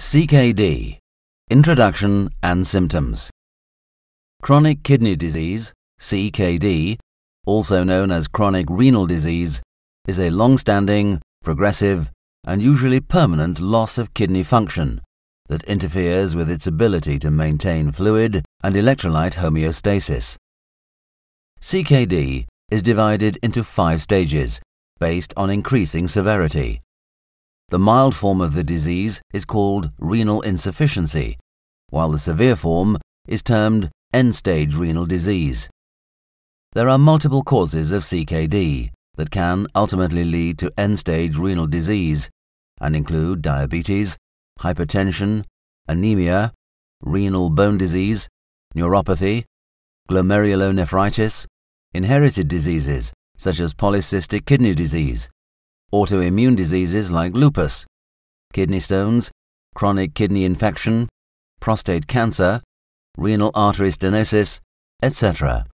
CKD Introduction and Symptoms Chronic kidney disease, CKD, also known as chronic renal disease, is a long-standing, progressive, and usually permanent loss of kidney function that interferes with its ability to maintain fluid and electrolyte homeostasis. CKD is divided into five stages based on increasing severity. The mild form of the disease is called renal insufficiency, while the severe form is termed end-stage renal disease. There are multiple causes of CKD that can ultimately lead to end-stage renal disease and include diabetes, hypertension, anemia, renal bone disease, neuropathy, glomerulonephritis, inherited diseases such as polycystic kidney disease, autoimmune diseases like lupus, kidney stones, chronic kidney infection, prostate cancer, renal artery stenosis, etc.